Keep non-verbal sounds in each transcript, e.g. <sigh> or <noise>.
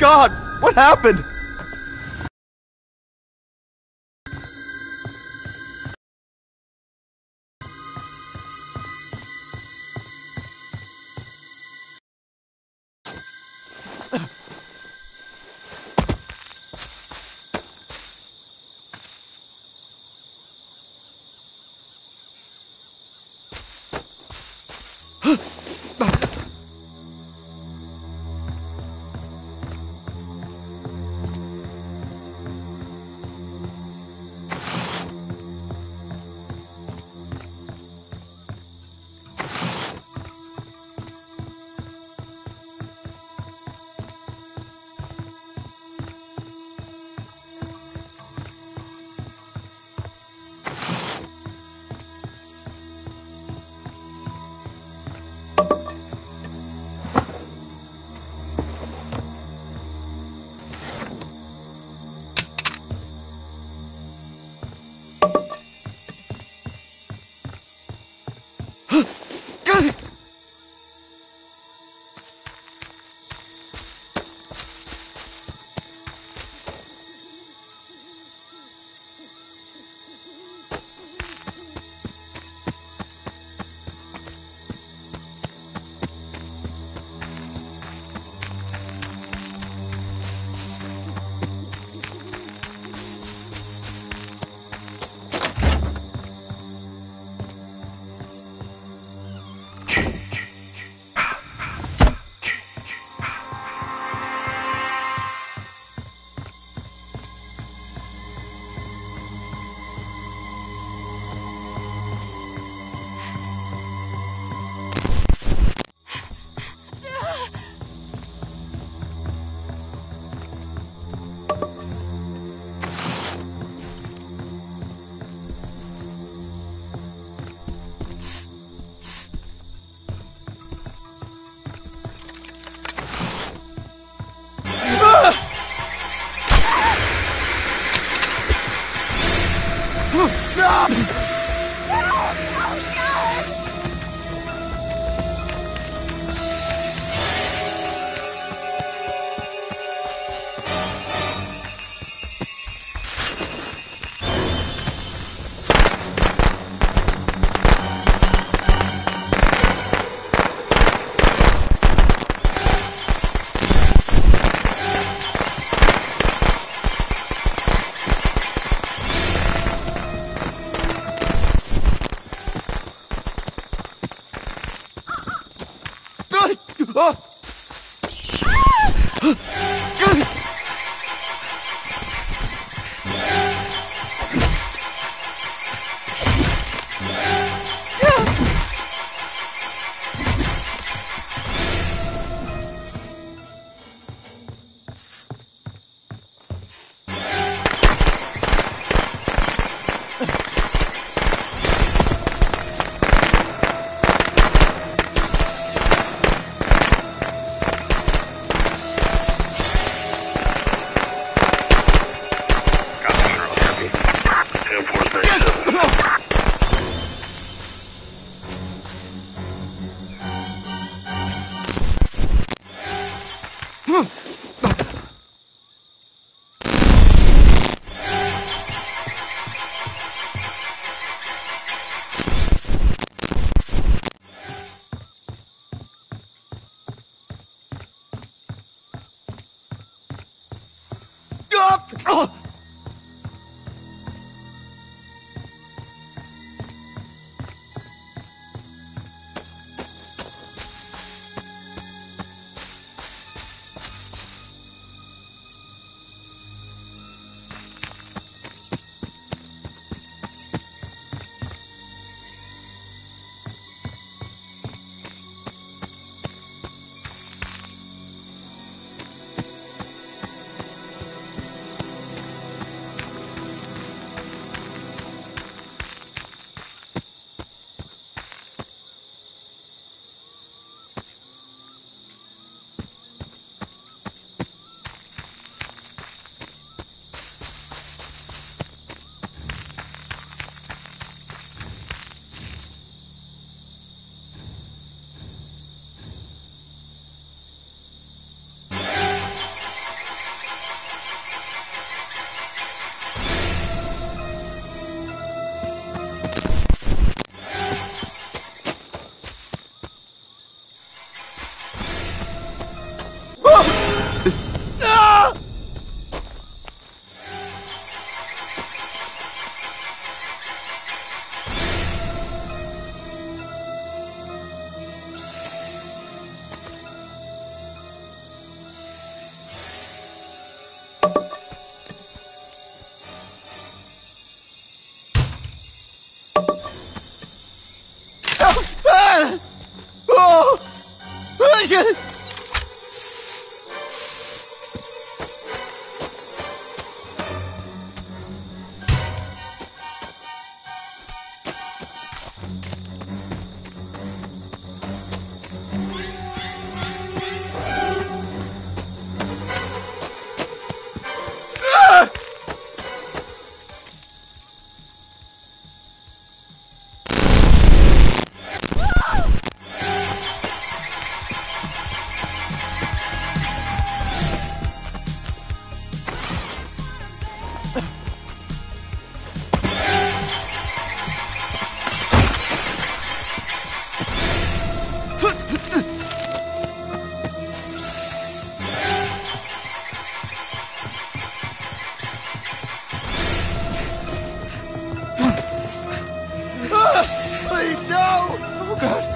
God! What happened? No! Michael. God,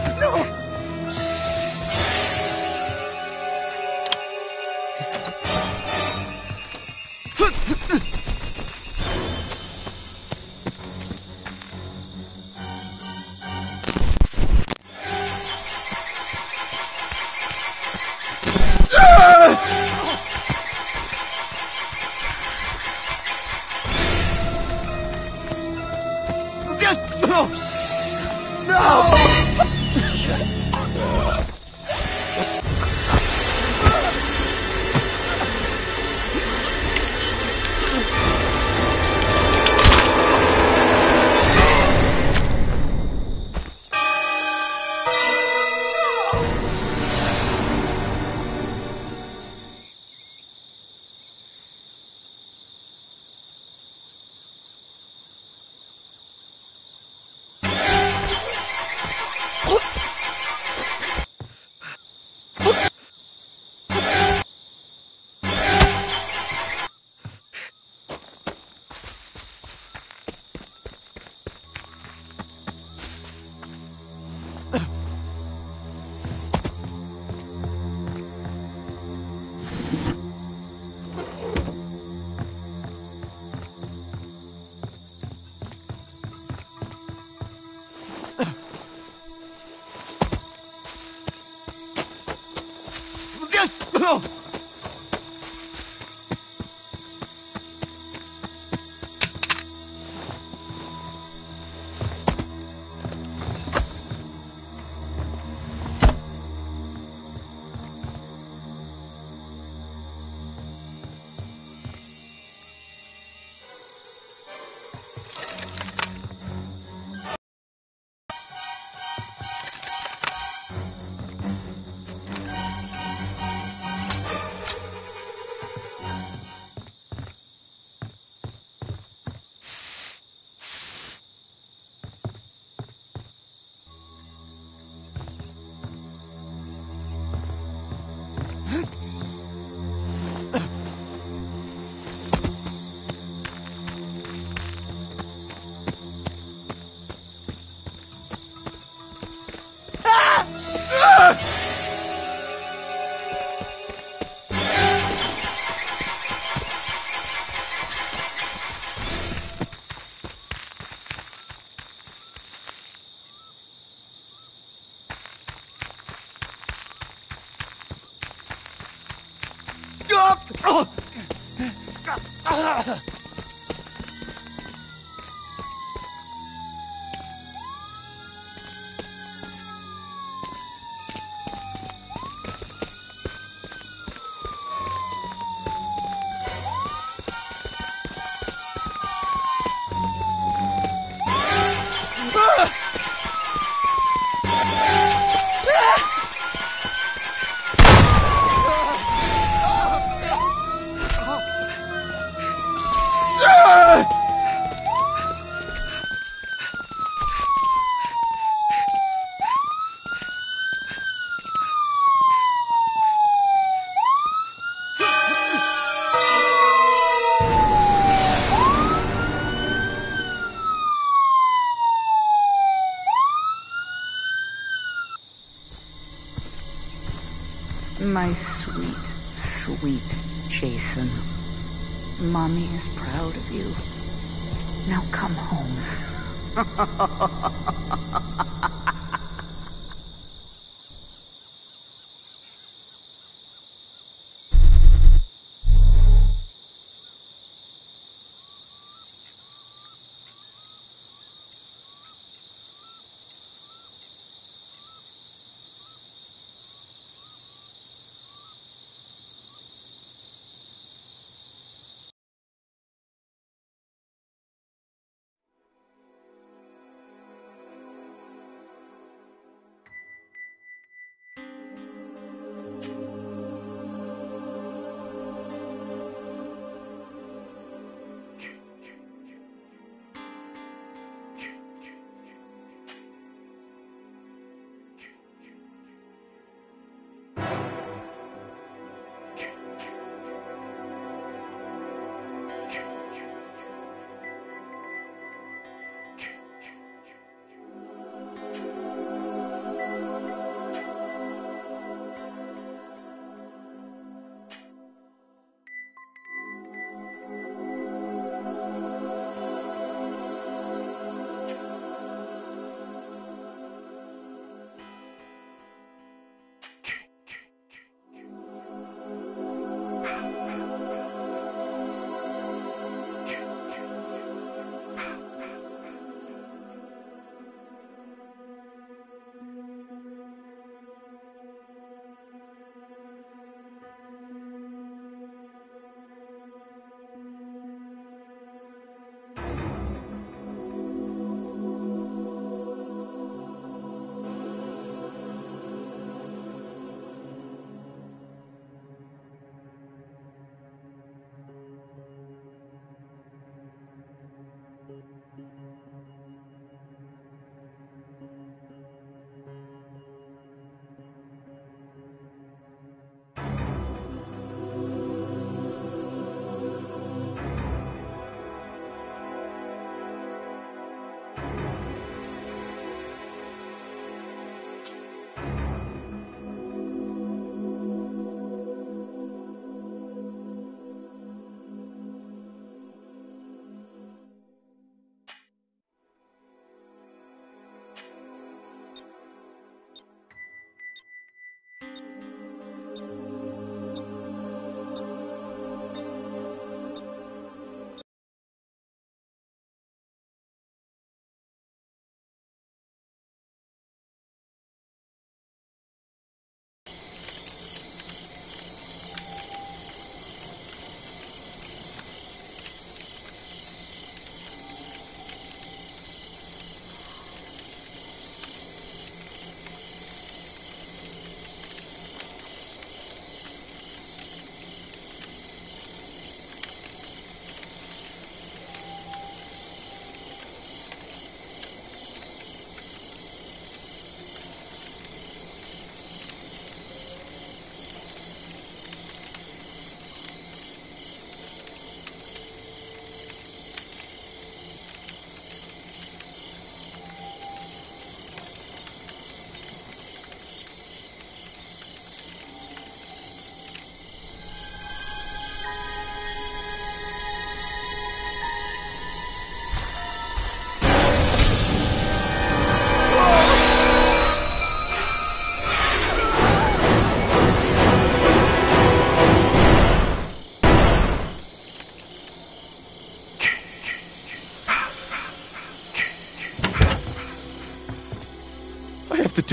Mommy is proud of you. Now come home. <laughs>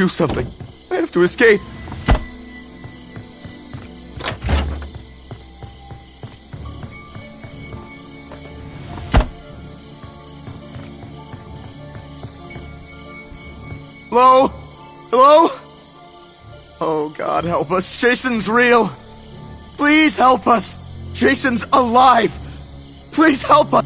do something. I have to escape. Hello? Hello? Oh, God, help us. Jason's real. Please help us. Jason's alive. Please help us.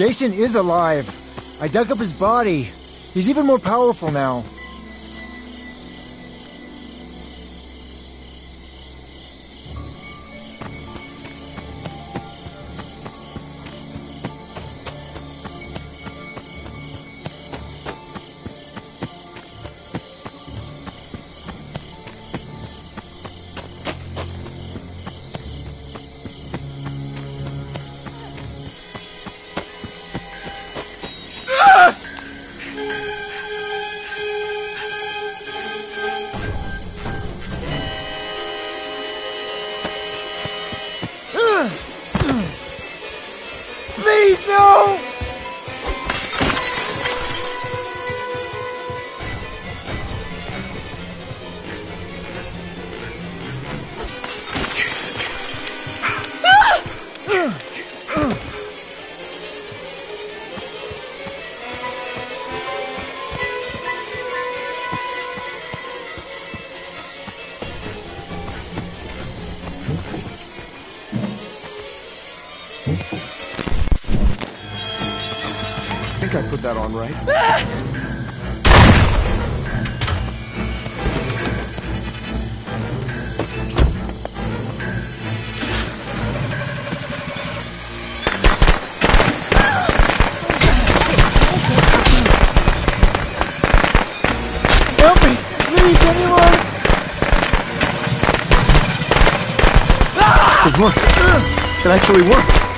Jason is alive. I dug up his body. He's even more powerful now. That on right. Help me! Please, anyone! It actually worked.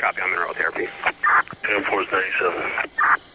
Copy, I'm in neural therapy. Air Force 97.